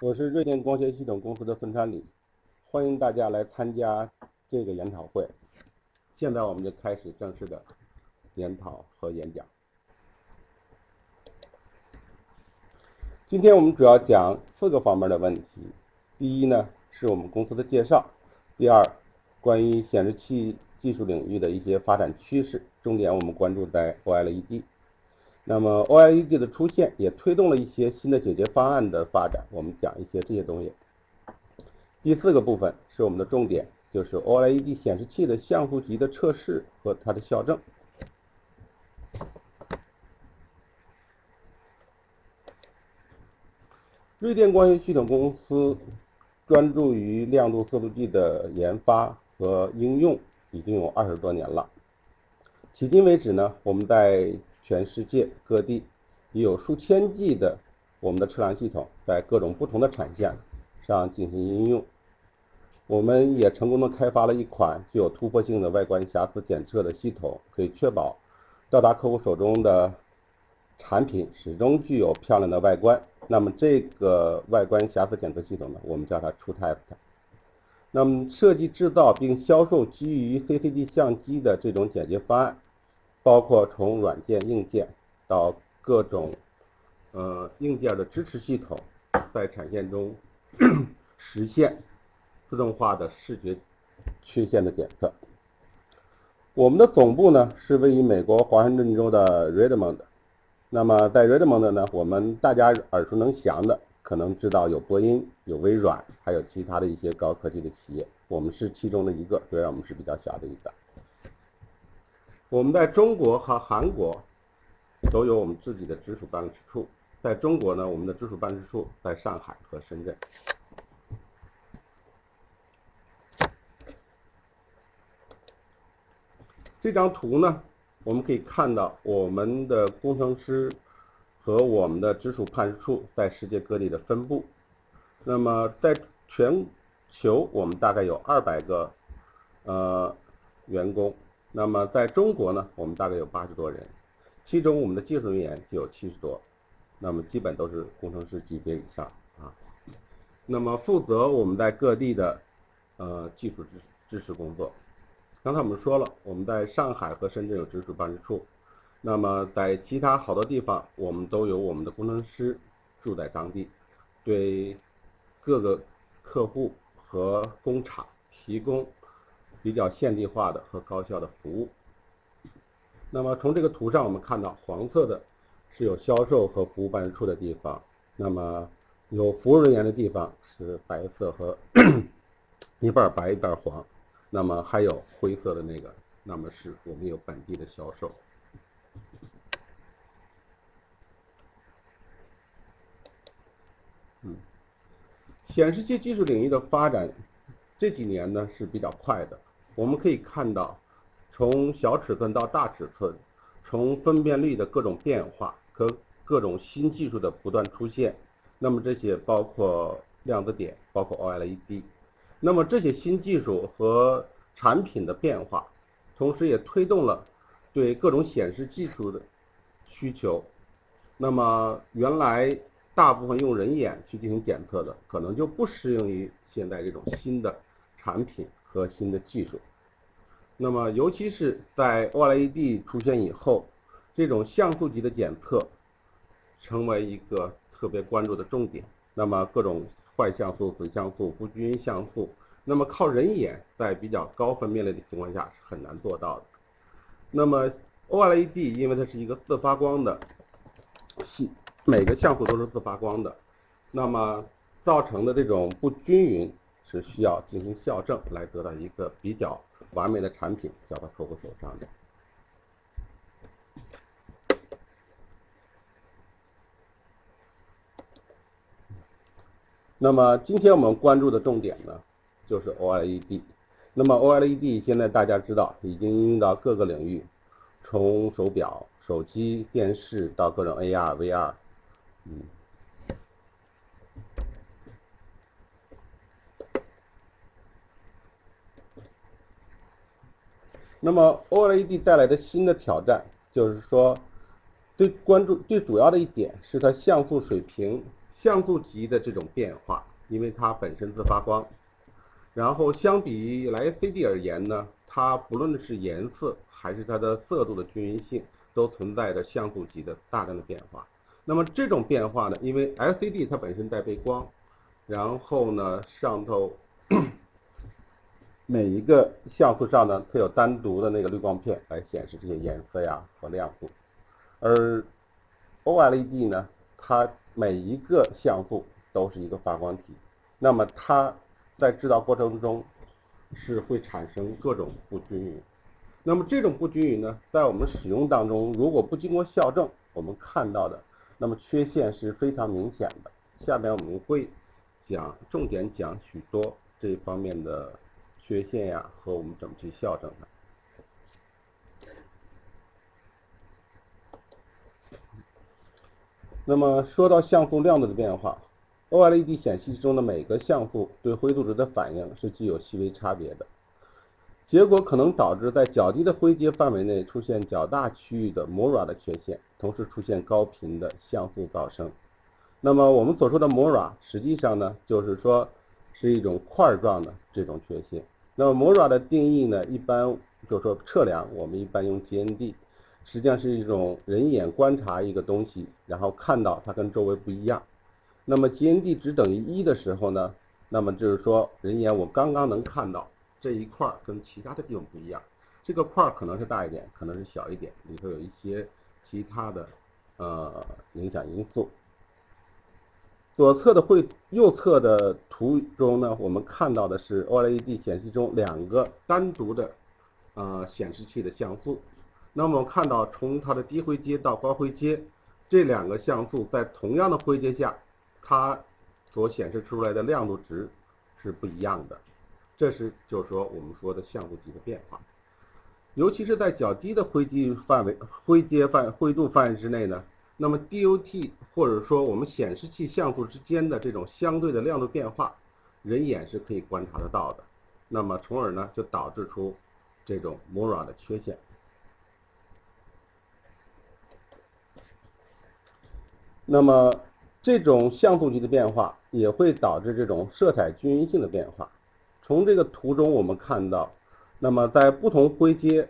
我是瑞电光学系统公司的孙昌礼，欢迎大家来参加这个研讨会。现在我们就开始正式的研讨和演讲。今天我们主要讲四个方面的问题。第一呢，是我们公司的介绍；第二，关于显示器技术领域的一些发展趋势，重点我们关注在 OLED。那么 OLED 的出现也推动了一些新的解决方案的发展，我们讲一些这些东西。第四个部分是我们的重点，就是 OLED 显示器的像素级的测试和它的校正。瑞电光学系统公司专注于亮度色度计的研发和应用已经有二十多年了。迄今为止呢，我们在全世界各地已有数千计的我们的测量系统在各种不同的产线上进行应用。我们也成功的开发了一款具有突破性的外观瑕疵检测的系统，可以确保到达客户手中的产品始终具有漂亮的外观。那么这个外观瑕疵检测系统呢，我们叫它 TrueTest。那么设计制造并销售基于 CCD 相机的这种解决方案。包括从软件、硬件到各种呃硬件的支持系统，在产线中 实现自动化的视觉缺陷的检测。我们的总部呢是位于美国华盛顿州的 Redmond。那么在 Redmond 呢，我们大家耳熟能详的，可能知道有波音、有微软，还有其他的一些高科技的企业。我们是其中的一个，虽然我们是比较小的一个。我们在中国和韩国都有我们自己的直属办事处。在中国呢，我们的直属办事处在上海和深圳。这张图呢，我们可以看到我们的工程师和我们的直属办事处在世界各地的分布。那么，在全球，我们大概有二百个呃员工。那么在中国呢，我们大概有八十多人，其中我们的技术人员就有七十多，那么基本都是工程师级别以上啊。那么负责我们在各地的呃技术支支持工作。刚才我们说了，我们在上海和深圳有直属办事处，那么在其他好多地方，我们都有我们的工程师住在当地，对各个客户和工厂提供。比较现地化的和高效的服务。那么从这个图上，我们看到黄色的是有销售和服务办事处的地方，那么有服务人员的地方是白色和 一半白一半黄，那么还有灰色的那个，那么是我们有本地的销售。显示器技术领域的发展这几年呢是比较快的。我们可以看到，从小尺寸到大尺寸，从分辨率的各种变化和各种新技术的不断出现，那么这些包括量子点，包括 OLED，那么这些新技术和产品的变化，同时也推动了对各种显示技术的需求。那么原来大部分用人眼去进行检测的，可能就不适用于现在这种新的产品。和新的技术，那么尤其是在 OLED 出现以后，这种像素级的检测成为一个特别关注的重点。那么各种坏像素、死像素、不均匀像素，那么靠人眼在比较高分辨率的情况下是很难做到的。那么 OLED 因为它是一个自发光的系，每个像素都是自发光的，那么造成的这种不均匀。是需要进行校正来得到一个比较完美的产品交到客户手上的。那么今天我们关注的重点呢，就是 OLED。那么 OLED 现在大家知道已经应用到各个领域，从手表、手机、电视到各种 AR、VR，嗯。那么 OLED 带来的新的挑战，就是说，最关注、最主要的一点是它像素水平像素级的这种变化，因为它本身自发光，然后相比于 LCD 而言呢，它不论是颜色还是它的色度的均匀性，都存在着像素级的大量的变化。那么这种变化呢，因为 LCD 它本身带背光，然后呢上头每一个像素上呢，它有单独的那个滤光片来显示这些颜色呀和亮度，而 OLED 呢，它每一个像素都是一个发光体，那么它在制造过程中是会产生各种不均匀。那么这种不均匀呢，在我们使用当中，如果不经过校正，我们看到的那么缺陷是非常明显的。下面我们会讲重点讲许多这方面的缺陷呀，和我们怎么去校正它。那么说到像素亮度的变化，OLED 显示器中的每个像素对灰度值的反应是具有细微差别的，结果可能导致在较低的灰阶范围内出现较大区域的 Mora 的缺陷，同时出现高频的像素噪声。那么我们所说的 Mora 实际上呢，就是说是一种块状的这种缺陷。那么 Mora 的定义呢，一般就是说测量，我们一般用 GND。实际上是一种人眼观察一个东西，然后看到它跟周围不一样。那么 GND 值等于一的时候呢，那么就是说人眼我刚刚能看到这一块跟其他的地方不一样。这个块可能是大一点，可能是小一点，里头有一些其他的呃影响因素。左侧的绘右侧的图中呢，我们看到的是 OLED 显示中两个单独的呃显示器的像素。那么我们看到，从它的低灰阶到高灰阶，这两个像素在同样的灰阶下，它所显示出来的亮度值是不一样的。这是就是说我们说的像素级的变化。尤其是在较低的灰阶范围、灰阶范灰度范围之内呢，那么 DOT 或者说我们显示器像素之间的这种相对的亮度变化，人眼是可以观察得到的。那么从而呢，就导致出这种 Mora 的缺陷。那么，这种像素级的变化也会导致这种色彩均匀性的变化。从这个图中我们看到，那么在不同灰阶，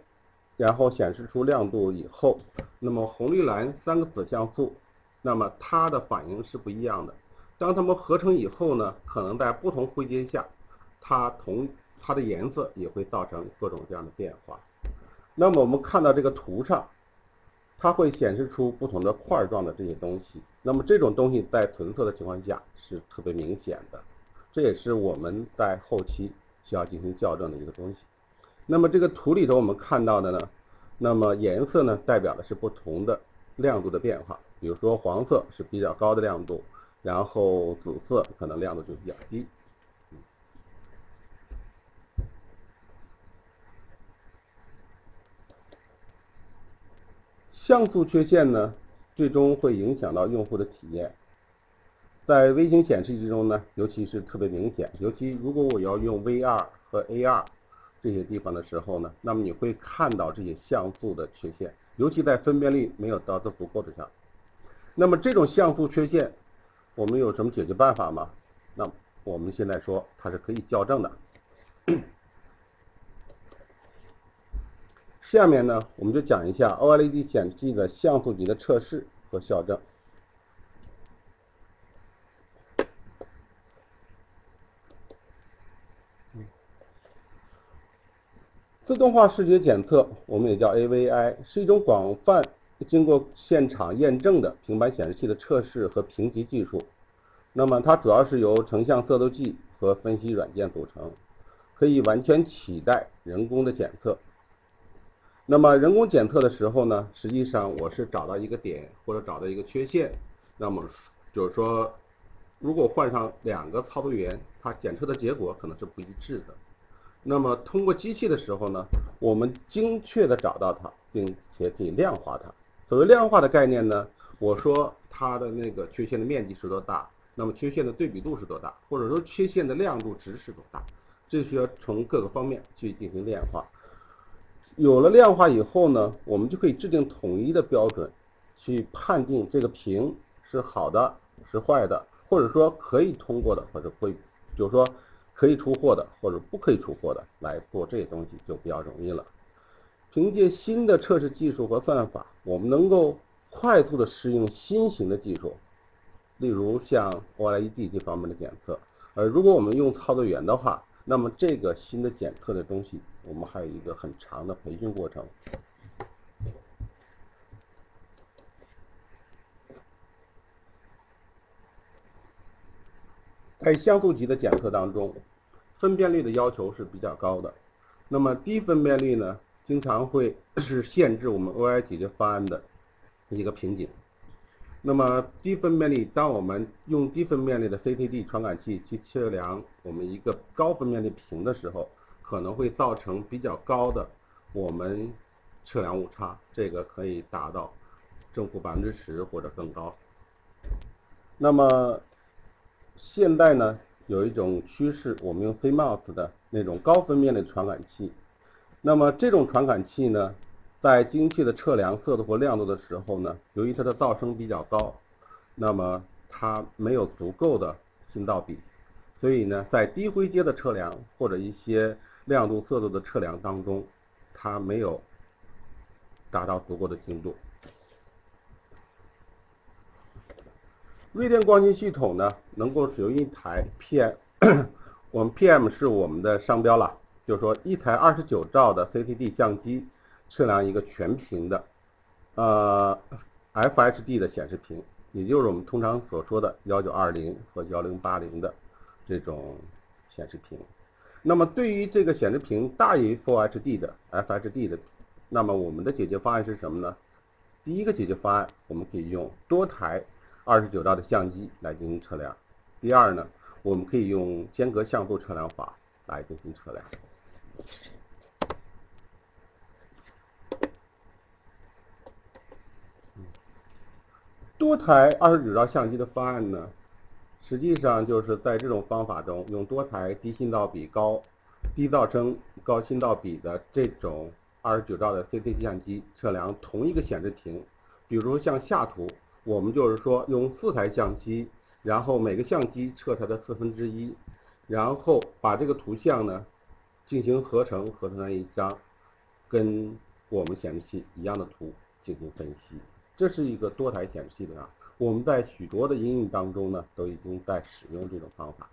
然后显示出亮度以后，那么红绿蓝三个子像素，那么它的反应是不一样的。当它们合成以后呢，可能在不同灰阶下，它同它的颜色也会造成各种各样的变化。那么我们看到这个图上。它会显示出不同的块状的这些东西，那么这种东西在纯色的情况下是特别明显的，这也是我们在后期需要进行校正的一个东西。那么这个图里头我们看到的呢，那么颜色呢代表的是不同的亮度的变化，比如说黄色是比较高的亮度，然后紫色可能亮度就比较低。像素缺陷呢，最终会影响到用户的体验。在微型显示器中呢，尤其是特别明显。尤其如果我要用 VR 和 AR 这些地方的时候呢，那么你会看到这些像素的缺陷，尤其在分辨率没有达到足够的上。那么这种像素缺陷，我们有什么解决办法吗？那我们现在说它是可以校正的。下面呢，我们就讲一下 OLED 显示器的像素级的测试和校正。自动化视觉检测，我们也叫 AVI，是一种广泛经过现场验证的平板显示器的测试和评级技术。那么它主要是由成像色度计和分析软件组成，可以完全取代人工的检测。那么人工检测的时候呢，实际上我是找到一个点或者找到一个缺陷，那么就是说，如果换上两个操作员，他检测的结果可能是不一致的。那么通过机器的时候呢，我们精确的找到它，并且可以量化它。所谓量化的概念呢，我说它的那个缺陷的面积是多大，那么缺陷的对比度是多大，或者说缺陷的亮度值是多大，这需要从各个方面去进行量化。有了量化以后呢，我们就可以制定统一的标准，去判定这个屏是好的是坏的，或者说可以通过的，或者会，就是说可以出货的，或者不可以出货的来做这些东西就比较容易了。凭借新的测试技术和算法，我们能够快速的适应新型的技术，例如像 OLED 这方面的检测。而如果我们用操作员的话，那么这个新的检测的东西，我们还有一个很长的培训过程。在像素级的检测当中，分辨率的要求是比较高的。那么低分辨率呢，经常会 是限制我们 OI 解决方案的一个瓶颈。那么低分辨率，当我们用低分辨率的 CTD 传感器去测量我们一个高分辨率屏的时候，可能会造成比较高的我们测量误差，这个可以达到正负百分之十或者更高。那么现在呢，有一种趋势，我们用 CMOS 的那种高分辨率传感器。那么这种传感器呢，在精确的测量色度或亮度的时候呢，由于它的噪声比较高，那么它没有足够的信噪比，所以呢，在低灰阶的测量或者一些亮度、色度的测量当中，它没有达到足够的精度。瑞电光学系统呢，能够使用一台 PM，我们 PM 是我们的商标了，就是说一台二十九兆的 CCD 相机测量一个全屏的，呃，FHD 的显示屏，也就是我们通常所说的幺九二零和幺零八零的这种显示屏。那么对于这个显示屏大于 Full HD 的 FHD 的，那么我们的解决方案是什么呢？第一个解决方案，我们可以用多台。二十九兆的相机来进行测量。第二呢，我们可以用间隔像素测量法来进行测量。多台二十九兆相机的方案呢，实际上就是在这种方法中，用多台低信噪比、高低噪声、高信噪比的这种二十九兆的 CCD 相机测量同一个显示屏，比如像下图。我们就是说，用四台相机，然后每个相机测它的四分之一，然后把这个图像呢进行合成，合成成一张跟我们显示器一样的图进行分析。这是一个多台显示器的啊，我们在许多的应用当中呢都已经在使用这种方法。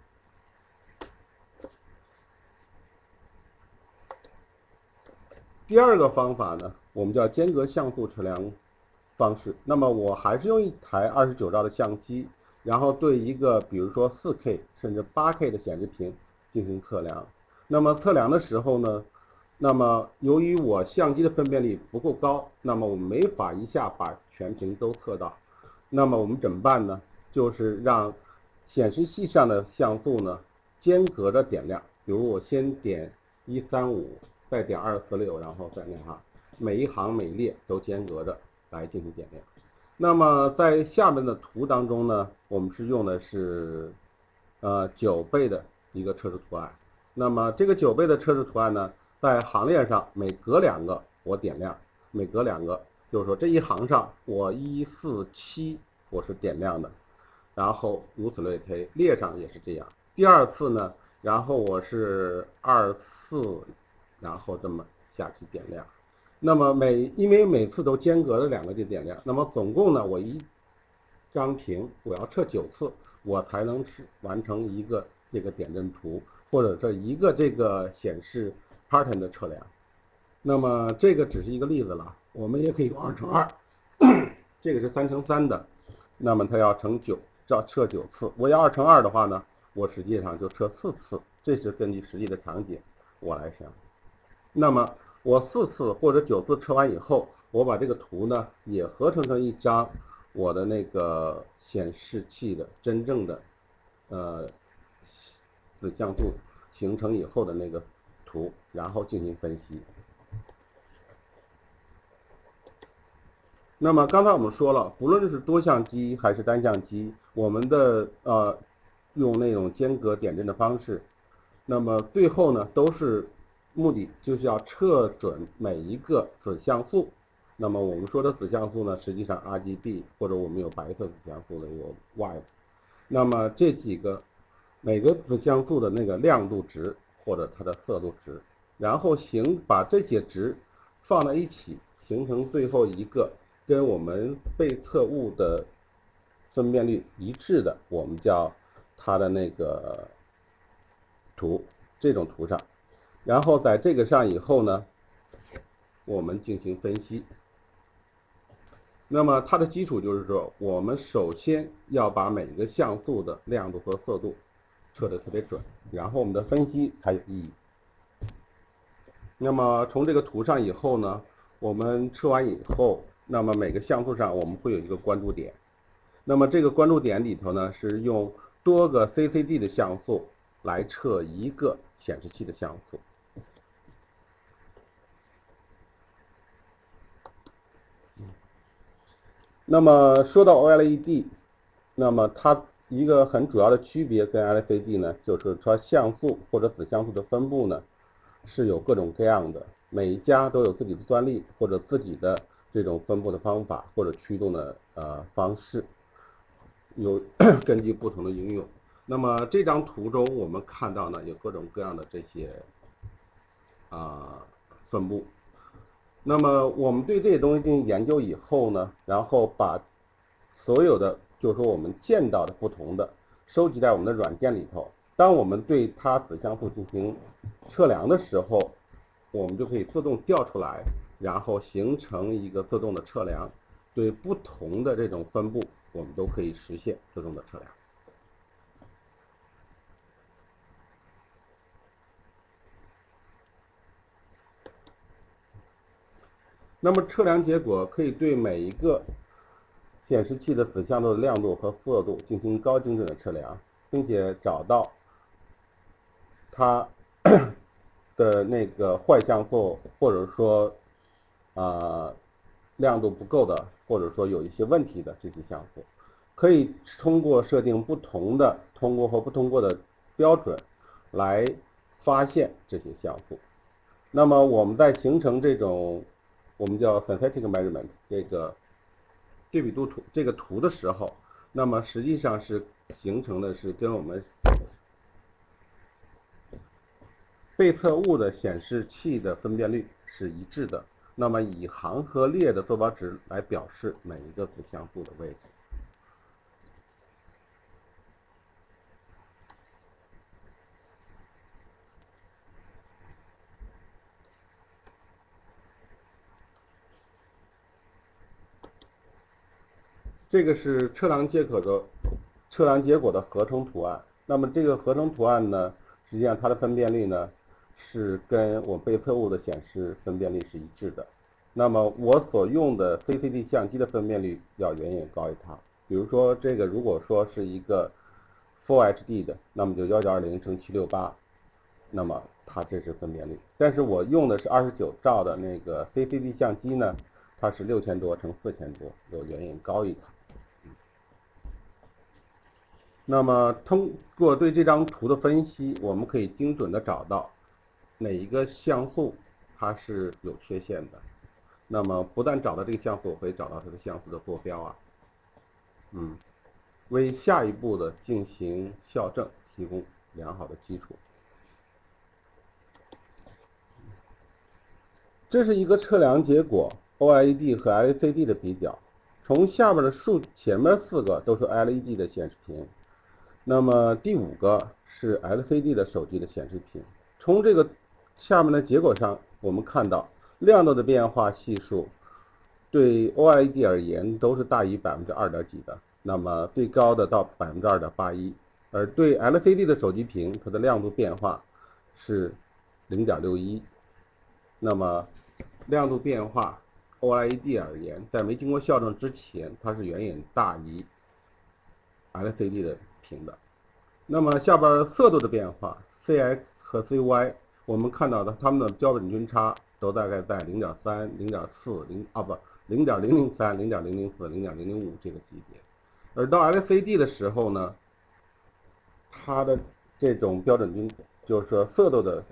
第二个方法呢，我们叫间隔像素测量。方式，那么我还是用一台二十九兆的相机，然后对一个比如说四 K 甚至八 K 的显示屏进行测量。那么测量的时候呢，那么由于我相机的分辨率不够高，那么我没法一下把全屏都测到。那么我们怎么办呢？就是让显示器上的像素呢间隔着点亮，比如我先点一三五，再点二四六，然后再那哈，每一行每列都间隔着。来进行点亮。那么在下面的图当中呢，我们是用的是呃九倍的一个测试图案。那么这个九倍的测试图案呢，在行列上每隔两个我点亮，每隔两个，就是说这一行上我一四七我是点亮的，然后如此类推，列上也是这样。第二次呢，然后我是二四，然后这么下去点亮。那么每因为每次都间隔着两个就点亮，那么总共呢，我一张屏我要测九次，我才能完成一个这个点阵图，或者这一个这个显示 pattern 的测量。那么这个只是一个例子了，我们也可以用二乘二，这个是三乘三的，那么它要乘九，要测九次。我要二乘二的话呢，我实际上就测四次，这是根据实际的场景我来想。那么。我四次或者九次测完以后，我把这个图呢也合成成一张我的那个显示器的真正的呃子像素形成以后的那个图，然后进行分析。那么刚才我们说了，不论是多相机还是单相机，我们的呃用那种间隔点阵的方式，那么最后呢都是。目的就是要测准每一个子像素。那么我们说的子像素呢，实际上 RGB 或者我们有白色子像素的有 white。那么这几个每个子像素的那个亮度值或者它的色度值，然后形把这些值放在一起，形成最后一个跟我们被测物的分辨率一致的，我们叫它的那个图，这种图上，然后在这个上以后呢，我们进行分析。那么它的基础就是说，我们首先要把每个像素的亮度和色度测得特别准，然后我们的分析才有意义。那么从这个图上以后呢，我们测完以后，那么每个像素上我们会有一个关注点，那么这个关注点里头呢，是用多个 CCD 的像素来测一个显示器的像素。那么说到 OLED，那么它一个很主要的区别跟 LCD 呢，就是说像素或者子像素的分布呢是有各种各样的，每一家都有自己的专利或者自己的这种分布的方法或者驱动的呃方式，有 根据不同的应用。那么这张图中我们看到呢有各种各样的这些啊分布。那么我们对这些东西进行研究以后呢，然后把所有的就是说我们见到的不同的收集在我们的软件里头。当我们对它子像素进行测量的时候，我们就可以自动调出来，然后形成一个自动的测量。对不同的这种分布，我们都可以实现自动的测量。那么测量结果可以对每一个显示器的子像素的亮度和色度进行高精准的测量，并且找到它 的那个坏像素，或者说啊亮度不够的，或者说有一些问题的这些像素，可以通过设定不同的通过和不通过的标准来发现这些像素。那么我们在形成这种我们叫 synthetic measurement 这个对比度图这个图的时候，那么实际上是形成的是跟我们被测物的显示器的分辨率是一致的。那么以行和列的坐标值来表示每一个子像素的位置。这个是测量结果的测量结果的合成图案。那么这个合成图案呢，实际上它的分辨率呢是跟我被测物的显示分辨率是一致的。那么我所用的 CCD 相机的分辨率要远远高于它。比如说这个如果说是一个 Full HD 的，那么就幺九二零乘七六八，那么它这是分辨率。但是我用的是二十九兆的那个 CCD 相机呢，它是六千多乘四千多，要远远高于它。那么通过对这张图的分析，我们可以精准的找到哪一个像素它是有缺陷的。那么不但找到这个像素，可以找到它的像素的坐标啊，嗯，为下一步的进行校正提供良好的基础。这是一个测量结果，OLED 和 LCD 的比较。从下边的数前面四个都是 LED 的显示屏。那么第五个是 LCD 的手机的显示屏。从这个下面的结果上，我们看到亮度的变化系数对 OLED 而言都是大于百分之二点几的，那么最高的到百分之二点八一，而对 LCD 的手机屏，它的亮度变化是零点六一。那么亮度变化 OLED 而言，在没经过校正之前，它是远远大于 LCD 的。平的，那么下边色度的变化，Cx 和 Cy，我们看到的它们的标准均差都大概在零点三、零点四、零啊不零点零零三、零点零零四、零点零零五这个级别，而到 LCD 的时候呢，它的这种标准均就是说色度的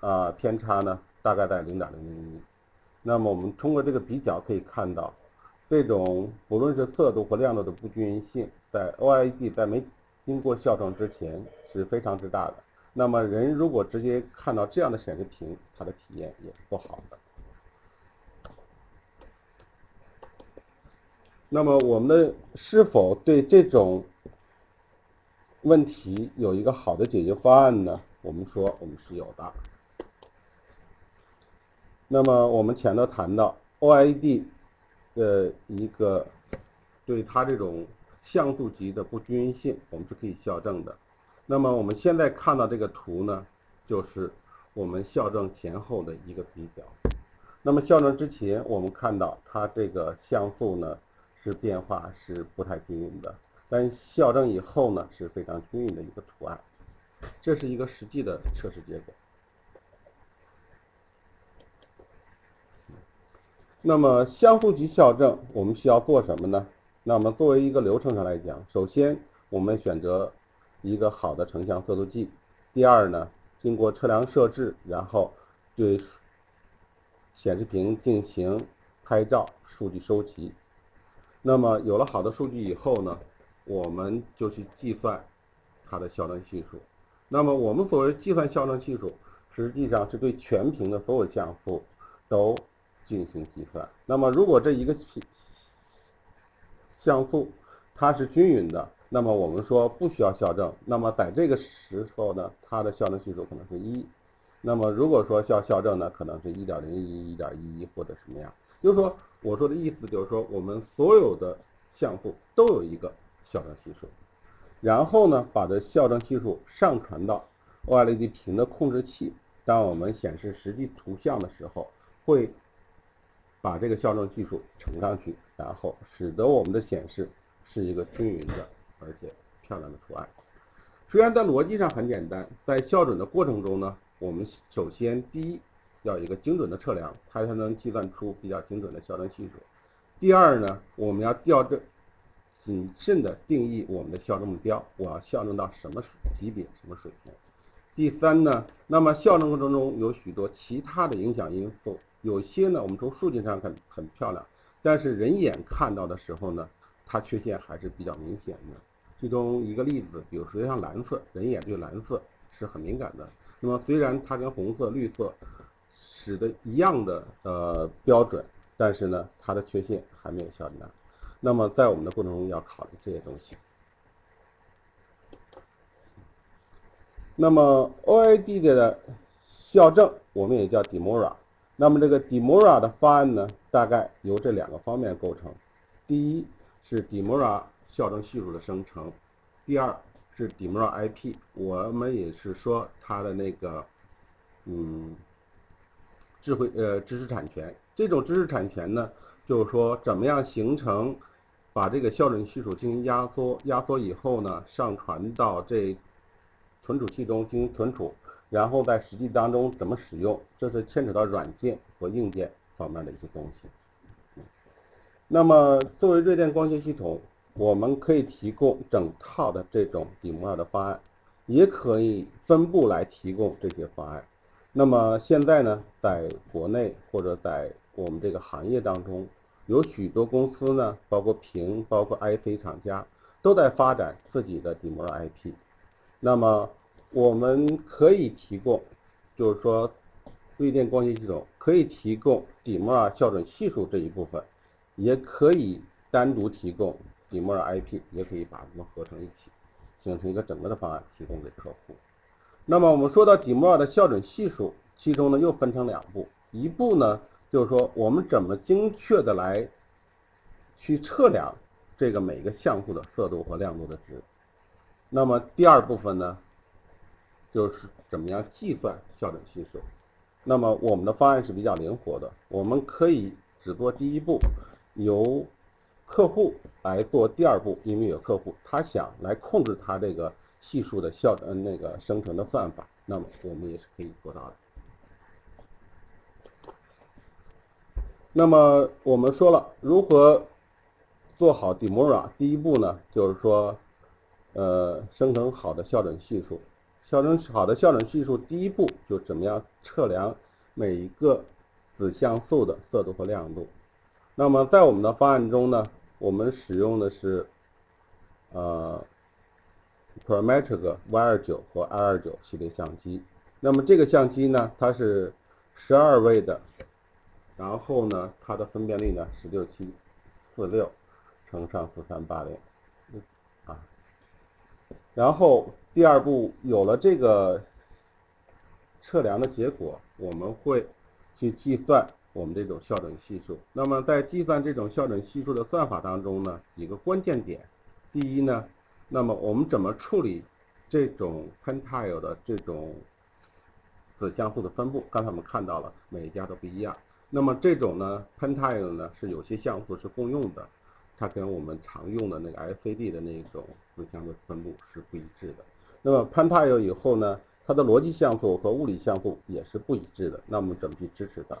啊偏差呢，大概在零点零零一。那么我们通过这个比较可以看到，这种不论是色度或亮度的不均匀性，在 OLED 在没经过校正之前是非常之大的。那么人如果直接看到这样的显示屏，它的体验也是不好的。那么我们是否对这种问题有一个好的解决方案呢？我们说我们是有的。那么我们前头谈到 OLED 的一个对它这种像素级的不均匀性，我们是可以校正的。那么我们现在看到这个图呢，就是我们校正前后的一个比较。那么校正之前，我们看到它这个像素呢是变化是不太均匀的，但校正以后呢是非常均匀的一个图案。这是一个实际的测试结果。那么像素级校正，我们需要做什么呢？那么作为一个流程上来讲，首先我们选择一个好的成像色度计。第二呢，经过测量设置，然后对显示屏进行拍照数据收集。那么有了好的数据以后呢，我们就去计算它的校正系数。那么我们所谓计算校正系数，实际上是对全屏的所有像素都。进行计算。那么，如果这一个像素它是均匀的，那么我们说不需要校正。那么在这个时候呢，它的校正系数可能是一。那么如果说需要校正呢，可能是一点零一、一点一一或者什么样。就是说，我说的意思就是说，我们所有的像素都有一个校正系数，然后呢，把这校正系数上传到 OLED 屏的控制器。当我们显示实际图像的时候，会。把这个校正系数乘上去，然后使得我们的显示是一个均匀的而且漂亮的图案。虽然在逻辑上很简单，在校准的过程中呢，我们首先第一要一个精准的测量，它才能计算出比较精准的校正系数。第二呢，我们要校正谨慎的定义我们的校正目标，我要校正到什么级别、什么水平。第三呢，那么校正过程中有许多其他的影响因素。有些呢，我们从数据上看很漂亮，但是人眼看到的时候呢，它缺陷还是比较明显的。其中一个例子，比如说像蓝色，人眼对蓝色是很敏感的。那么虽然它跟红色、绿色使得一样的呃标准，但是呢，它的缺陷还没有校正。那么在我们的过程中要考虑这些东西。那么 OLED 的校正，我们也叫 Demora。那么这个 Demora 的方案呢，大概由这两个方面构成。第一是 Demora 校正系数的生成，第二是 Demora IP。我们也是说它的那个，嗯，智慧呃知识产权。这种知识产权呢，就是说怎么样形成，把这个校正系数进行压缩，压缩以后呢，上传到这存储器中进行存储。然后在实际当中怎么使用，这是牵扯到软件和硬件方面的一些东西。那么作为瑞电光学系统，我们可以提供整套的这种底膜的方案，也可以分布来提供这些方案。那么现在呢，在国内或者在我们这个行业当中，有许多公司呢，包括屏、包括 IC 厂家，都在发展自己的底膜 IP。那么我们可以提供，就是说，微电光学系统可以提供底膜啊校准系数这一部分，也可以单独提供底膜 IP，也可以把它们合成一起，形成一个整个的方案提供给客户。那么我们说到底膜的校准系数，其中呢又分成两步，一步呢就是说我们怎么精确的来去测量这个每个像素的色度和亮度的值。那么第二部分呢？就是怎么样计算校准系数？那么我们的方案是比较灵活的，我们可以只做第一步，由客户来做第二步，因为有客户他想来控制他这个系数的校准那个生成的算法，那么我们也是可以做到的。那么我们说了如何做好 Demora，第一步呢，就是说，呃，生成好的校准系数。校正好的校准系数，第一步就怎么样测量每一个子像素的色度和亮度。那么在我们的方案中呢，我们使用的是呃 Promatrix Y29 和 I29 系列相机。那么这个相机呢，它是十二位的，然后呢，它的分辨率呢是六七四六乘上四三八零啊。然后第二步有了这个测量的结果，我们会去计算我们这种校准系数。那么在计算这种校准系数的算法当中呢，几个关键点。第一呢。那么我们怎么处理这种 pentile 的这种子像素的分布？刚才我们看到了每一家都不一样。那么这种呢 pentile 呢是有些像素是共用的，它跟我们常用的那个 LCD 的那种子像素分布是不一致的。那么 pentile 以后呢，它的逻辑像素和物理像素也是不一致的。那我们怎么去支持它？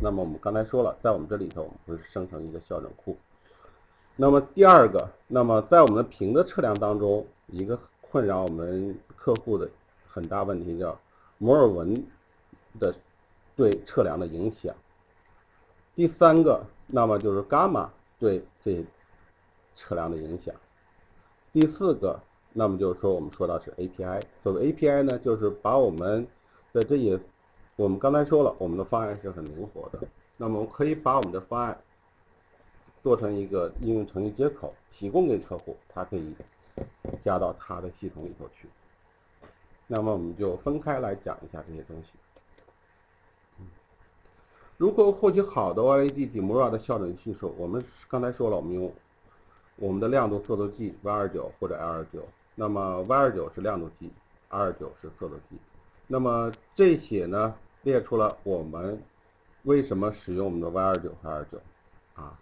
那么我们刚才说了，在我们这里头，我们会生成一个校准库。那么第二个，那么在我们的屏的测量当中，一个困扰我们客户的很大问题叫摩尔纹的对测量的影响。第三个，那么就是伽马对这测量的影响。第四个，那么就是说我们说到是 API，所谓 API 呢，就是把我们的这些，我们刚才说了，我们的方案是很灵活的，那么可以把我们的方案。做成一个应用程序接口，提供给客户，他可以加到他的系统里头去。那么我们就分开来讲一下这些东西。如何获取好的 OLED DeMora 的校准系数？我们刚才说了，我们用我们的亮度色度计 Y29 或者 L29。那么 Y29 是亮度计，R29 是色度计。那么这些呢，列出了我们为什么使用我们的 Y29 和 R29 啊？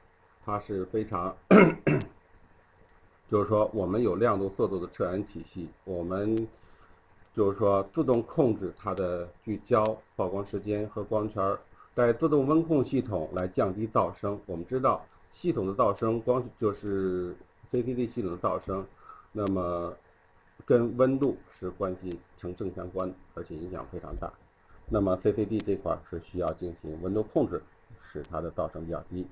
它是非常，就是说，我们有亮度、色度的测量体系，我们就是说自动控制它的聚焦、曝光时间和光圈，在自动温控系统来降低噪声。我们知道，系统的噪声光就是 CCD 系统的噪声，那么跟温度是关系成正相关，而且影响非常大。那么 CCD 这块是需要进行温度控制，使它的噪声比较低。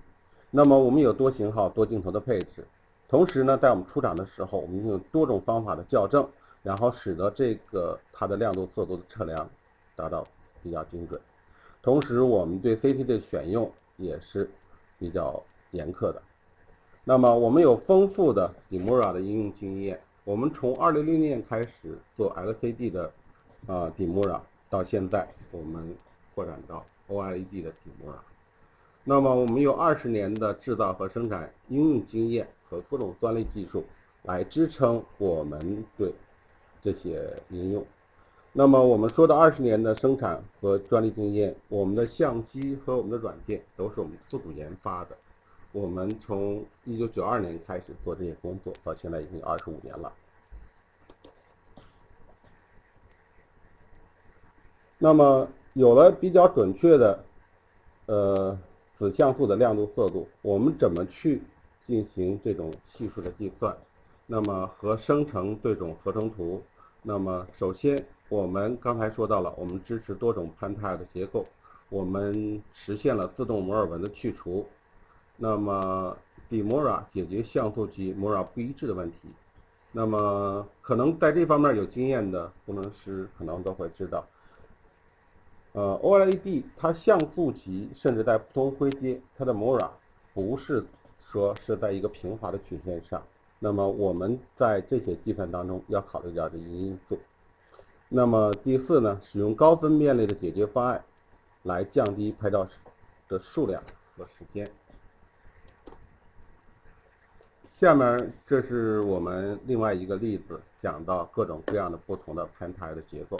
那么我们有多型号、多镜头的配置，同时呢，在我们出厂的时候，我们用多种方法的校正，然后使得这个它的亮度、色度的测量达到比较精准。同时，我们对 CCD 的选用也是比较严苛的。那么我们有丰富的 DeMora 的应用经验，我们从2006年开始做 LCD 的啊 DeMora，到现在我们扩展到 OLED 的 DeMora。那么我们有二十年的制造和生产应用经验和各种专利技术来支撑我们对这些应用。那么我们说的二十年的生产和专利经验，我们的相机和我们的软件都是我们自主研发的。我们从一九九二年开始做这些工作，到现在已经二十五年了。那么有了比较准确的，呃。子像素的亮度、色度，我们怎么去进行这种系数的计算？那么和生成这种合成图，那么首先我们刚才说到了，我们支持多种潘泰的结构，我们实现了自动摩尔纹的去除。那么 Demora 解决像素及 Mora 不一致的问题。那么可能在这方面有经验的工程师可能都会知道。呃，OLED 它像素级甚至在不同灰阶，它的 Mora 不是说是在一个平滑的曲线上。那么我们在这些计算当中要考虑掉这一因素。那么第四呢，使用高分辨率的解决方案来降低拍照的数量和时间。下面这是我们另外一个例子，讲到各种各样的不同的喷台的结构。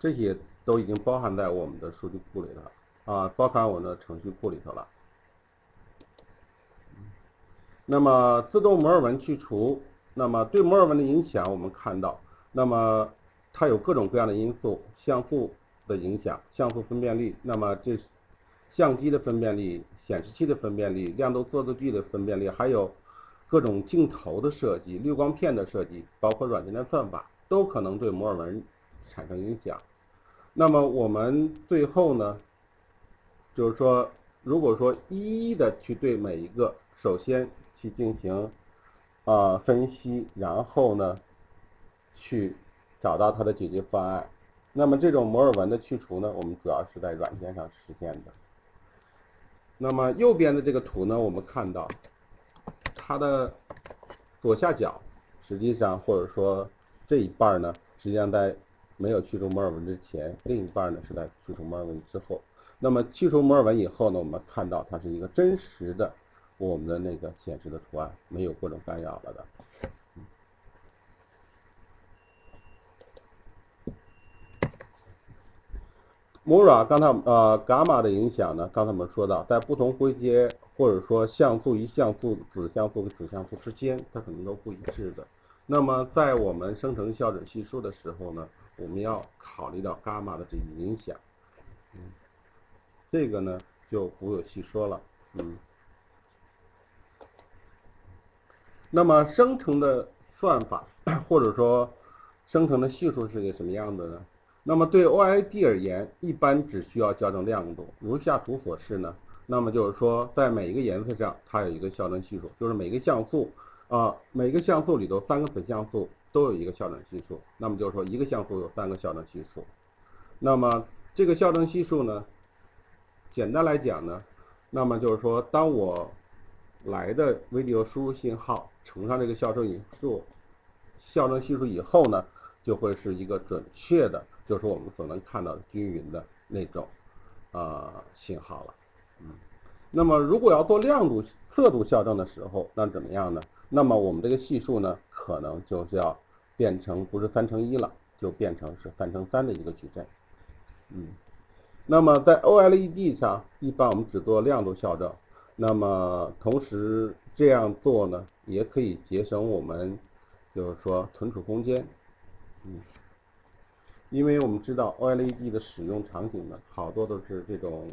这些都已经包含在我们的数据库里了，啊，包含我们的程序库里头了。那么自动摩尔纹去除，那么对摩尔纹的影响我们看到，那么它有各种各样的因素，像素的影响，像素分辨率，那么这相机的分辨率、显示器的分辨率、亮度色度计的分辨率，还有各种镜头的设计、滤光片的设计，包括软件的算法，都可能对摩尔纹。产生影响，那么我们最后呢，就是说，如果说一一的去对每一个，首先去进行啊分析，然后呢去找到它的解决方案。那么这种摩尔纹的去除呢，我们主要是在软件上实现的。那么右边的这个图呢，我们看到它的左下角，实际上或者说这一半呢，实际上在没有去除摩尔纹之前，另一半呢是在去除摩尔纹之后。那么去除摩尔纹以后呢，我们看到它是一个真实的我们的那个显示的图案，没有各种干扰了的。Mura 刚才呃伽马的影响呢，刚才我们说到，在不同灰阶或者说像素与像素、子像素和子像素之间，它可能都不一致的。那么在我们生成校准系数的时候呢，我们要考虑到伽马的这个影响。嗯，这个呢就不用细说了。嗯，那么生成的算法或者说生成的系数是个什么样的呢？那么对 OID 而言，一般只需要校正亮度，如下图所示呢。那么就是说，在每一个颜色上，它有一个校正系数，就是每个像素啊，每个像素里头三个子像素都有一个校正系数。那么就是说，一个像素有三个校正系数。那么这个校正系数呢，简单来讲呢，那么就是说，当我来的 video 输入信号乘上这个校正因数、校正系数以后呢，就会是一个准确的。就是我们所能看到的均匀的那种啊信号了，嗯，那么如果要做亮度色度校正的时候，那怎么样呢？那么我们这个系数呢，可能就是要变成不是三乘一了，就变成是三乘三的一个矩阵，嗯，那么在 OLED 上，一般我们只做亮度校正，那么同时这样做呢，也可以节省我们就是说存储空间，嗯。因为我们知道 OLED 的使用场景呢，好多都是这种，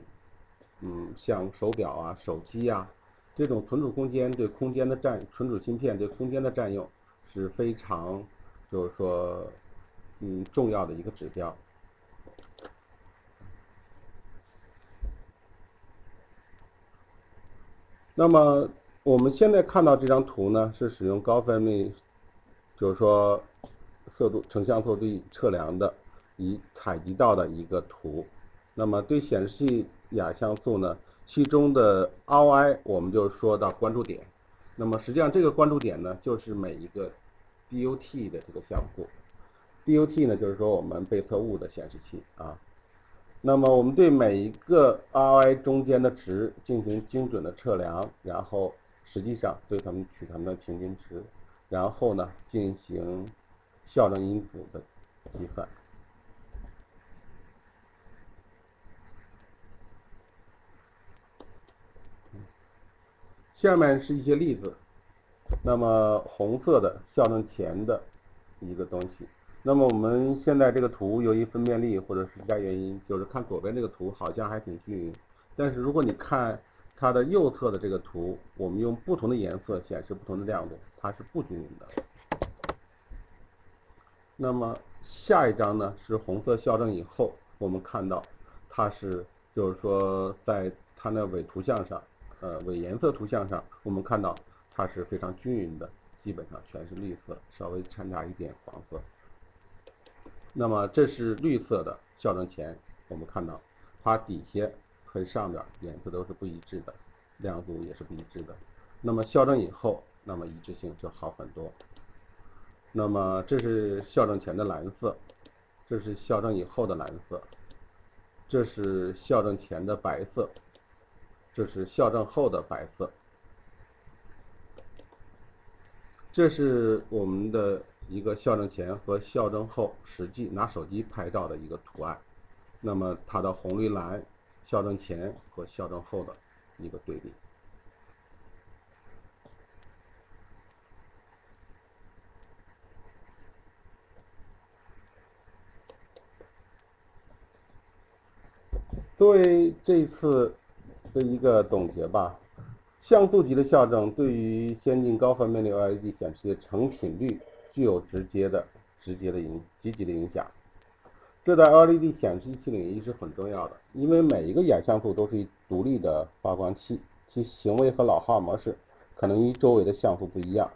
嗯，像手表啊、手机啊，这种存储空间对空间的占，存储芯片对空间的占用是非常，就是说，嗯，重要的一个指标。那么我们现在看到这张图呢，是使用高分辨率，就是说，色度成像速度测量的。已采集到的一个图，那么对显示器亚像素呢，其中的 ROI 我们就说到关注点，那么实际上这个关注点呢，就是每一个 DUT 的这个像素，DUT 呢就是说我们被测物的显示器啊，那么我们对每一个 ROI 中间的值进行精准的测量，然后实际上对它们取它们的平均值，然后呢进行校正因子的计算。下面是一些例子，那么红色的校正前的一个东西。那么我们现在这个图由于分辨率或者是其他原因，就是看左边这个图好像还挺均匀，但是如果你看它的右侧的这个图，我们用不同的颜色显示不同的亮度，它是不均匀的。那么下一张呢是红色校正以后，我们看到它是就是说在它那伪图像上。呃，伪颜色图像上，我们看到它是非常均匀的，基本上全是绿色，稍微掺杂一点黄色。那么这是绿色的校正前，我们看到它底下和上边颜色都是不一致的，亮度也是不一致的。那么校正以后，那么一致性就好很多。那么这是校正前的蓝色，这是校正以后的蓝色，这是校正前的白色。这是校正后的白色，这是我们的一个校正前和校正后实际拿手机拍照的一个图案。那么它的红绿蓝，校正前和校正后的一个对比。作为这次。的一个总结吧，像素级的校正对于先进高分辨率 OLED 显示器的成品率具有直接的、直接的影积极的影响。这在 OLED 显示器领域是很重要的，因为每一个眼像素都是独立的发光器，其行为和老化模式可能与周围的像素不一样。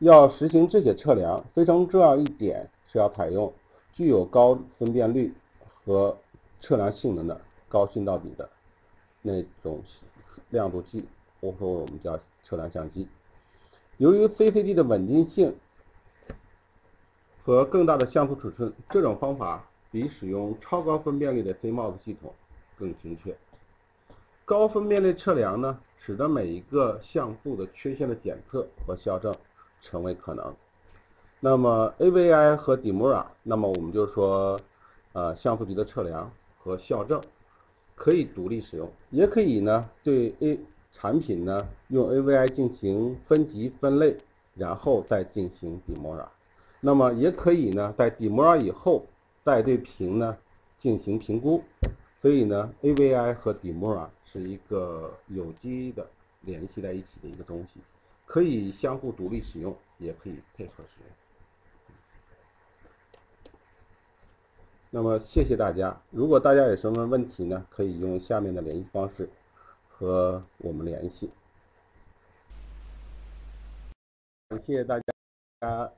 要实行这些测量，非常重要一点是要采用具有高分辨率和测量性能的高信到底的那种亮度计，或者说我们叫测量相机。由于 CCD 的稳定性和更大的像素尺寸，这种方法比使用超高分辨率的 CMOS 系统更精确。高分辨率测量呢，使得每一个像素的缺陷的检测和校正成为可能。那么 AVI 和 Demura，那么我们就说，呃，像素级的测量和校正可以独立使用，也可以呢对 A 产品呢，用 AVI 进行分级分类，然后再进行 Demora。那么也可以呢，在 Demora 以后再对屏呢进行评估。所以呢，AVI 和 Demora 是一个有机的联系在一起的一个东西，可以相互独立使用，也可以配合使用。那么谢谢大家。如果大家有什么问题呢，可以用下面的联系方式。和我们联系，感谢大家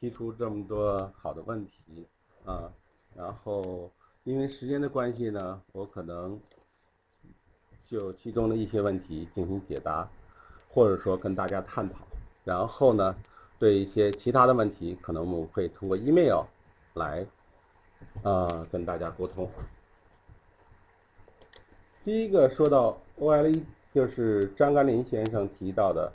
提出这么多好的问题啊。然后因为时间的关系呢，我可能就其中的一些问题进行解答，或者说跟大家探讨。然后呢，对一些其他的问题，可能我们会通过 email 来啊跟大家沟通。第一个说到 OLED，就是张甘林先生提到的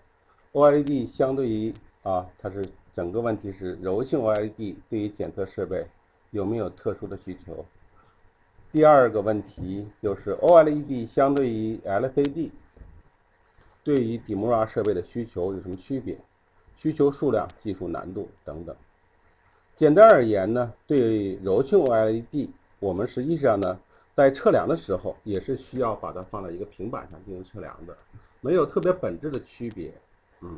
OLED 相对于啊，它是整个问题是柔性 OLED 对于检测设备有没有特殊的需求？第二个问题就是 OLED 相对于 LCD 对于 Demura 设备的需求有什么区别？需求数量、技术难度等等。简单而言呢，对柔性 OLED，我们实际上呢。在测量的时候，也是需要把它放在一个平板上进行测量的，没有特别本质的区别。嗯，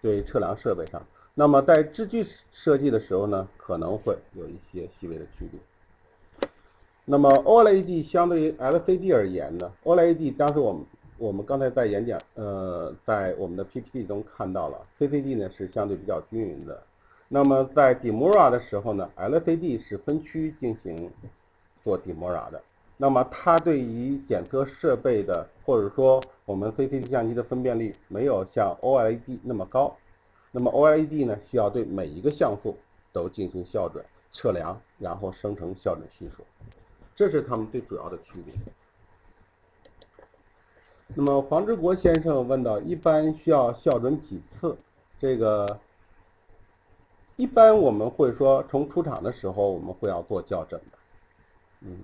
对测量设备上，那么在支具设计的时候呢，可能会有一些细微的区别。那么 OLED 相对于 LCD 而言呢，OLED 当时我们我们刚才在演讲，呃，在我们的 PPT 中看到了，CCD 呢是相对比较均匀的。那么在 Demura 的时候呢，LCD 是分区进行。做 Demura 的，那么它对于检测设备的，或者说我们 CCD 相机的分辨率没有像 OLED 那么高，那么 OLED 呢需要对每一个像素都进行校准测量，然后生成校准系数，这是它们最主要的区别。那么黄志国先生问到，一般需要校准几次？这个一般我们会说，从出厂的时候我们会要做校准的。嗯，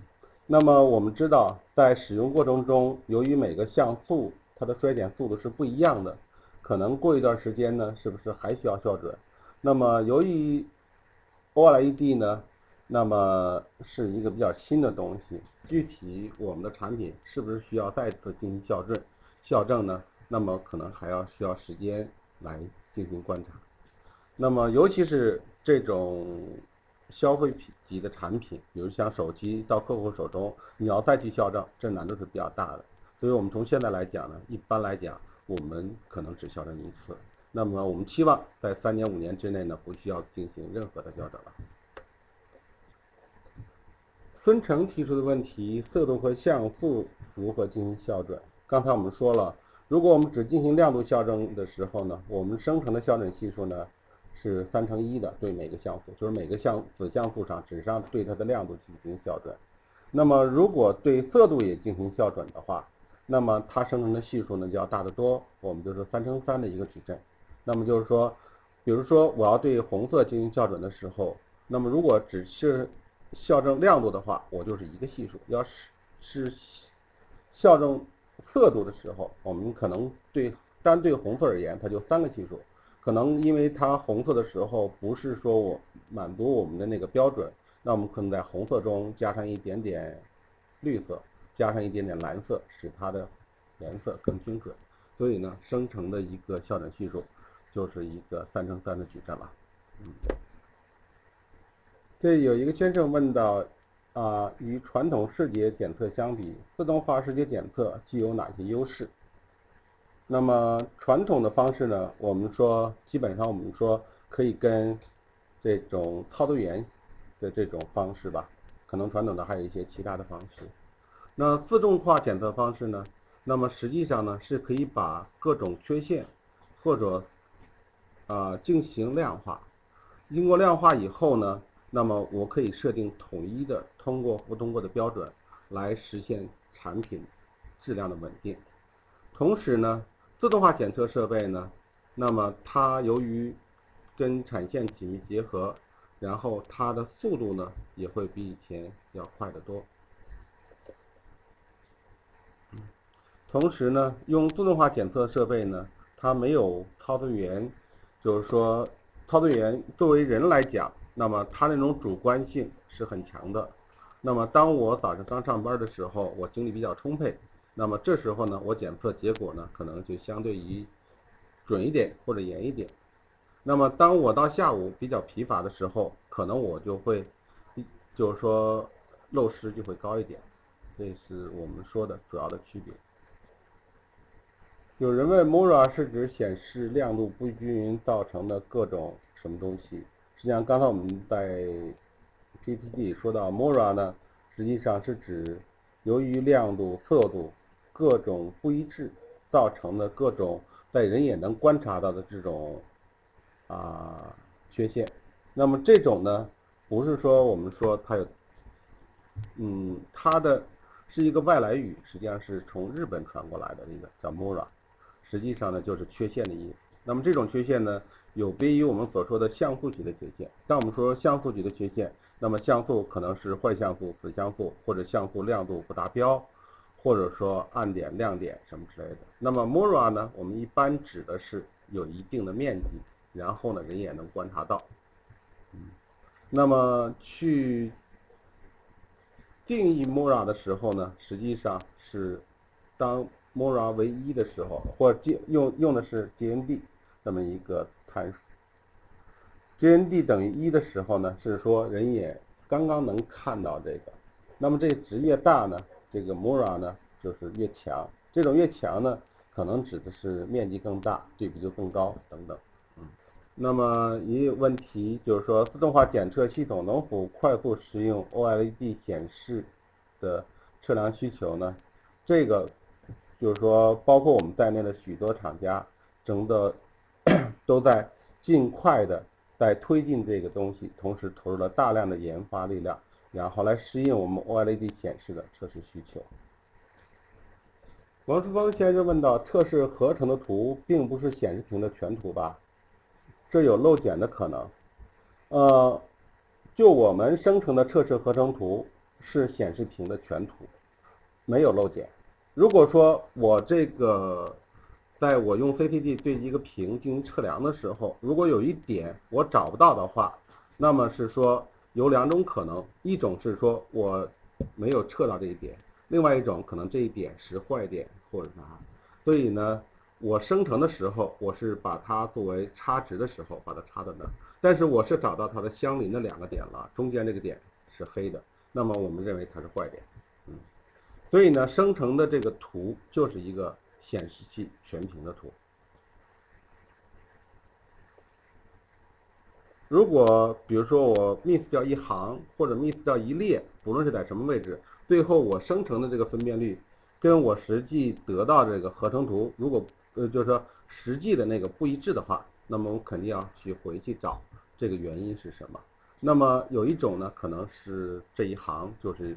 那么我们知道，在使用过程中，由于每个像素它的衰减速度是不一样的，可能过一段时间呢，是不是还需要校准？那么由于 OLED 呢，那么是一个比较新的东西，具体我们的产品是不是需要再次进行校正、校正呢？那么可能还要需要时间来进行观察。那么尤其是这种。消费品级的产品，比如像手机到客户手中，你要再去校正，这难度是比较大的。所以我们从现在来讲呢，一般来讲，我们可能只校正一次。那么我们期望在三年五年之内呢，不需要进行任何的校正了。孙成提出的问题：色度和像素如何进行校准？刚才我们说了，如果我们只进行亮度校正的时候呢，我们生成的校准系数呢？是三乘一的，对每个像素，就是每个像子像素上只上对它的亮度进行校准。那么如果对色度也进行校准的话，那么它生成的系数呢就要大得多。我们就是三乘三的一个矩阵。那么就是说，比如说我要对红色进行校准的时候，那么如果只是校正亮度的话，我就是一个系数；要是是校正色度的时候，我们可能对单对红色而言，它就三个系数。可能因为它红色的时候不是说我满足我们的那个标准，那我们可能在红色中加上一点点绿色，加上一点点蓝色，使它的颜色更精准。所以呢，生成的一个校准系数就是一个三乘三的矩阵了。嗯，这有一个先生问到，啊，与传统视觉检测相比，自动化视觉检测具有哪些优势？那么传统的方式呢，我们说基本上我们说可以跟这种操作员的这种方式吧，可能传统的还有一些其他的方式。那自动化检测方式呢，那么实际上呢是可以把各种缺陷或者啊进行量化，经过量化以后呢，那么我可以设定统一的通过不通过的标准来实现产品质量的稳定。同时呢。自动化检测设备呢，那么它由于跟产线紧密结合，然后它的速度呢也会比以前要快得多。同时呢，用自动化检测设备呢，它没有操作员，就是说操作员作为人来讲，那么他那种主观性是很强的。那么当我早上刚上班的时候，我精力比较充沛。那么这时候呢，我检测结果呢，可能就相对于准一点或者严一点。那么当我到下午比较疲乏的时候，可能我就会，就是说漏失就会高一点。这是我们说的主要的区别。有人问 Mora 是指显示亮度不均匀造成的各种什么东西？实际上刚才我们在 PPT 说到 Mora 呢，实际上是指由于亮度、色度。各种不一致造成的各种在人眼能观察到的这种啊缺陷，那么这种呢，不是说我们说它有，嗯，它的是一个外来语，实际上是从日本传过来的一个叫 “mura”，实际上呢就是缺陷的意思。那么这种缺陷呢，有别于我们所说的像素级的缺陷。当我们说像素级的缺陷，那么像素可能是坏像素、死像素，或者像素亮度不达标。或者说暗点、亮点什么之类的。那么 Mora 呢？我们一般指的是有一定的面积，然后呢人也能观察到。嗯，那么去定义 Mora 的时候呢，实际上是当 Mora 为一的时候，或者用用的是 GND 这么一个参数。GND 等于一的时候呢，是说人眼刚刚能看到这个。那么这值越大呢？这个 Mura 呢，就是越强，这种越强呢，可能指的是面积更大，对比就更高等等。嗯，那么也有问题，就是说自动化检测系统能否快速适应 OLED 显示的测量需求呢？这个就是说，包括我们在内的许多厂家，整个都在尽快的在推进这个东西，同时投入了大量的研发力量。然后来适应我们 OLED 显示的测试需求。王书峰先生问道：测试合成的图并不是显示屏的全图吧？这有漏检的可能。呃，就我们生成的测试合成图是显示屏的全图，没有漏检。如果说我这个在我用 CCD 对一个屏进行测量的时候，如果有一点我找不到的话，那么是说。有两种可能，一种是说我没有测到这一点，另外一种可能这一点是坏点或者啥，所以呢，我生成的时候我是把它作为差值的时候把它插在那儿，但是我是找到它的相邻的两个点了，中间这个点是黑的，那么我们认为它是坏点，嗯，所以呢，生成的这个图就是一个显示器全屏的图。如果比如说我 miss 掉一行或者 miss 掉一列，不论是在什么位置，最后我生成的这个分辨率跟我实际得到这个合成图，如果呃就是说实际的那个不一致的话，那么我肯定要去回去找这个原因是什么。那么有一种呢，可能是这一行就是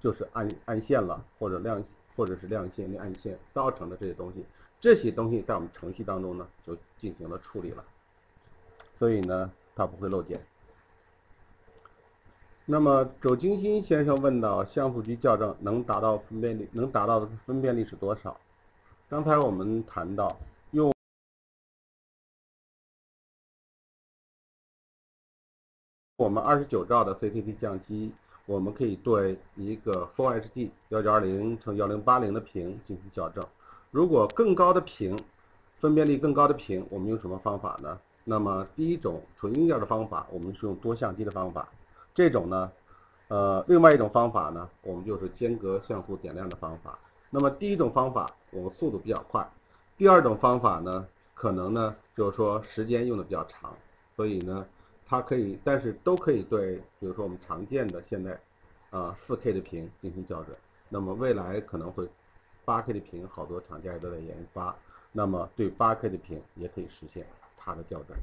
就是暗暗线了，或者亮或者是亮线、暗线造成的这些东西，这些东西在我们程序当中呢就进行了处理了，所以呢。它不会漏检。那么周金新先生问到，像素级校正能达到分辨率，能达到的分辨率是多少？刚才我们谈到，用我们二十九兆的 CCD 相机，我们可以对一个 Full HD 幺九二零乘幺零八零的屏进行校正。如果更高的屏，分辨率更高的屏，我们用什么方法呢？那么第一种纯硬件的方法，我们是用多相机的方法。这种呢，呃，另外一种方法呢，我们就是间隔像素点亮的方法。那么第一种方法，我们速度比较快；第二种方法呢，可能呢就是说时间用的比较长，所以呢它可以，但是都可以对，比如说我们常见的现在啊 4K 的屏进行校准。那么未来可能会 8K 的屏，好多厂家也都在研发，那么对 8K 的屏也可以实现它的校准。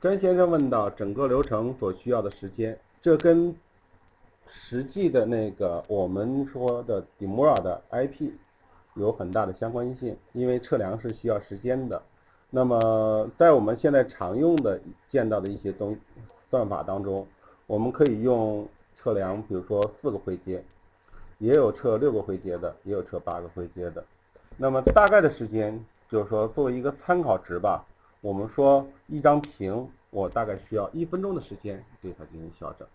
詹先生问到整个流程所需要的时间，这跟实际的那个我们说的 Demura 的 IP 有很大的相关性，因为测量是需要时间的。那么在我们现在常用的见到的一些东算法当中，我们可以用测量，比如说四个灰阶，也有测六个灰阶的，也有测八个灰阶的。那么大概的时间，就是说作为一个参考值吧。我们说一张屏，我大概需要一分钟的时间对它进行校正。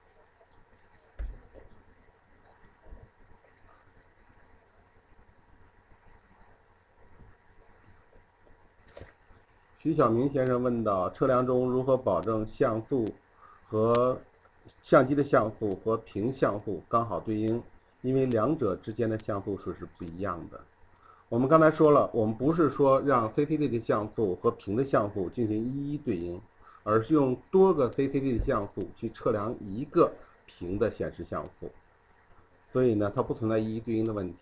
徐小明先生问到：测量中如何保证像素和相机的像素和屏像素刚好对应？因为两者之间的像素数是不一样的。我们刚才说了，我们不是说让 CCD 的像素和屏的像素进行一一对应，而是用多个 CCD 的像素去测量一个屏的显示像素，所以呢，它不存在一一对应的问题。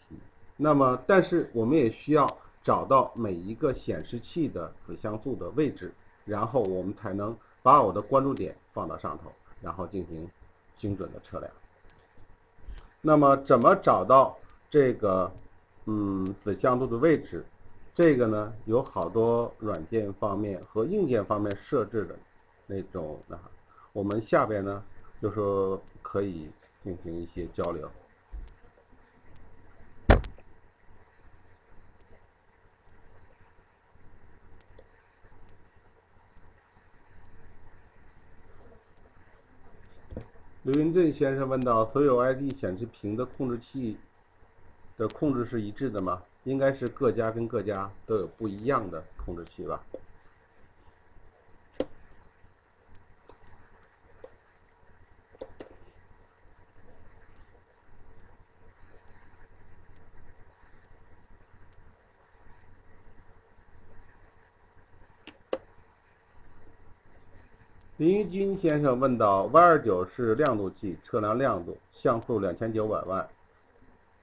那么，但是我们也需要找到每一个显示器的子像素的位置，然后我们才能把我的关注点放到上头，然后进行精准的测量。那么，怎么找到这个？嗯，子像素的位置，这个呢有好多软件方面和硬件方面设置的那种啊，我们下边呢就是可以进行一些交流。刘云振先生问到：所有 ID 显示屏的控制器。的控制是一致的吗？应该是各家跟各家都有不一样的控制器吧。林军先生问到：Y 二九是亮度计，测量亮度，像素两千九百万。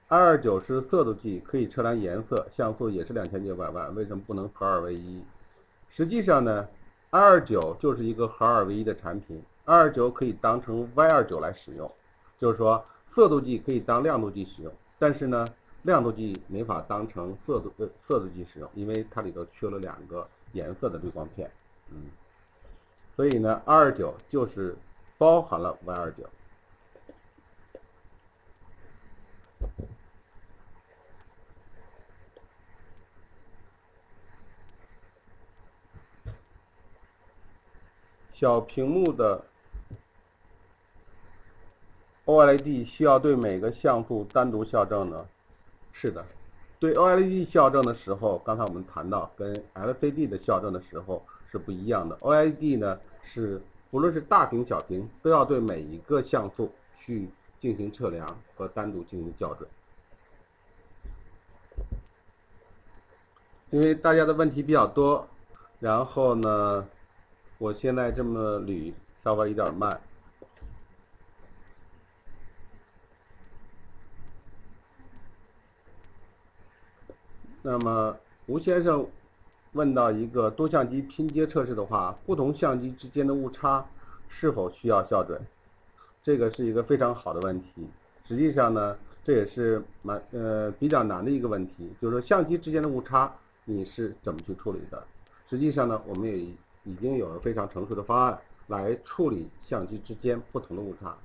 I 二九是色度计，可以测量颜色，像素也是两千九百万，为什么不能合二为一？实际上呢，I 二九就是一个合二为一的产品，I 二九可以当成 Y 二九来使用，就是说色度计可以当亮度计使用，但是呢，亮度计没法当成色度呃色度计使用，因为它里头缺了两个颜色的滤光片，嗯，所以呢二九就是包含了 Y 二九。小屏幕的 OLED 需要对每个像素单独校正呢？是的，对 OLED 校正的时候，刚才我们谈到跟 LCD 的校正的时候是不一样的。O.I.D 呢是不论是大屏小屏都要对每一个像素去进行测量和单独进行校准。因为大家的问题比较多，然后呢？我现在这么捋，稍微有点慢。那么吴先生问到一个多相机拼接测试的话，不同相机之间的误差是否需要校准？这个是一个非常好的问题。实际上呢，这也是蛮呃比较难的一个问题，就是说相机之间的误差你是怎么去处理的？实际上呢，我们也。已经有了非常成熟的方案来处理相机之间不同的误差。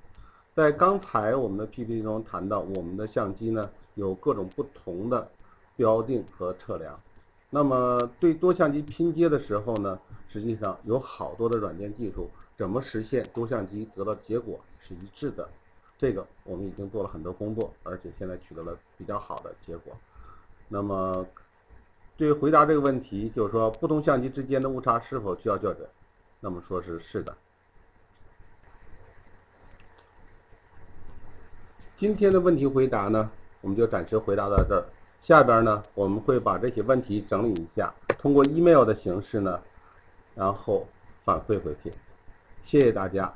在刚才我们的 PPT 中谈到，我们的相机呢有各种不同的标定和测量。那么对多相机拼接的时候呢，实际上有好多的软件技术，怎么实现多相机得到结果是一致的？这个我们已经做了很多工作，而且现在取得了比较好的结果。那么。对于回答这个问题，就是说不同相机之间的误差是否需要校准？那么说是是的。今天的问题回答呢，我们就暂时回答到这儿。下边呢，我们会把这些问题整理一下，通过 email 的形式呢，然后反馈回去。谢谢大家。